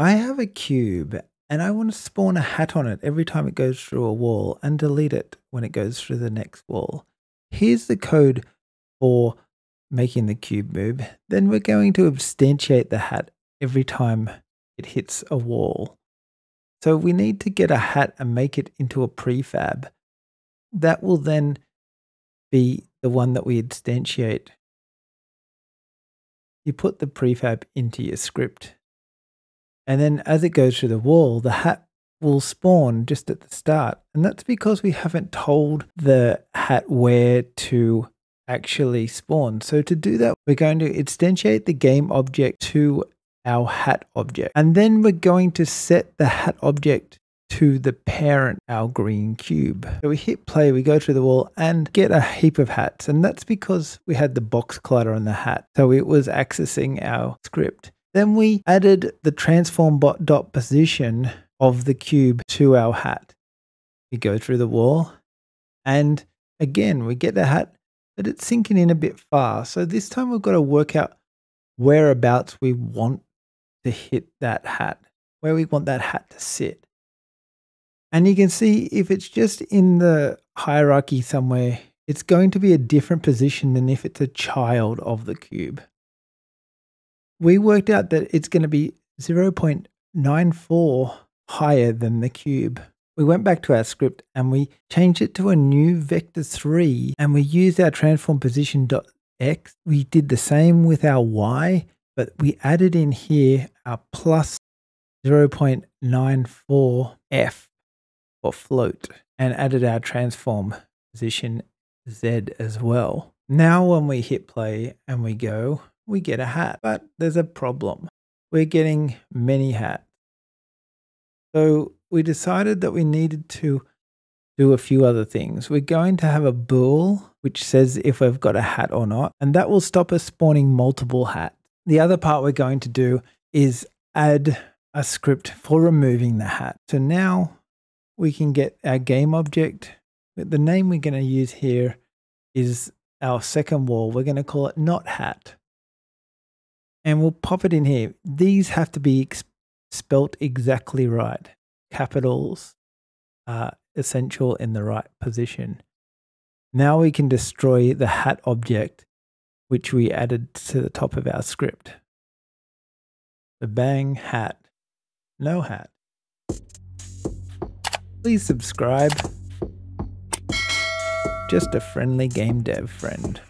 I have a cube and I want to spawn a hat on it every time it goes through a wall and delete it when it goes through the next wall. Here's the code for making the cube move. Then we're going to instantiate the hat every time it hits a wall. So we need to get a hat and make it into a prefab. That will then be the one that we instantiate. You put the prefab into your script. And then as it goes through the wall, the hat will spawn just at the start. And that's because we haven't told the hat where to actually spawn. So to do that, we're going to instantiate the game object to our hat object. And then we're going to set the hat object to the parent, our green cube. So we hit play, we go through the wall and get a heap of hats. And that's because we had the box collider on the hat. So it was accessing our script. Then we added the transform bot dot position of the cube to our hat. We go through the wall and again, we get the hat, but it's sinking in a bit far. So this time we've got to work out whereabouts we want to hit that hat, where we want that hat to sit. And you can see if it's just in the hierarchy somewhere, it's going to be a different position than if it's a child of the cube. We worked out that it's going to be 0.94 higher than the cube. We went back to our script and we changed it to a new vector 3 and we used our transform position dot x. We did the same with our y, but we added in here our plus 0.94 f or float and added our transform position Z as well. Now when we hit play and we go, we get a hat, but there's a problem. We're getting many hats. So we decided that we needed to do a few other things. We're going to have a bool which says if we've got a hat or not, and that will stop us spawning multiple hats. The other part we're going to do is add a script for removing the hat. So now we can get our game object. The name we're going to use here is our second wall. We're going to call it not hat. And we'll pop it in here. These have to be spelt exactly right. Capitals are essential in the right position. Now we can destroy the hat object, which we added to the top of our script. The bang hat, no hat. Please subscribe. Just a friendly game dev friend.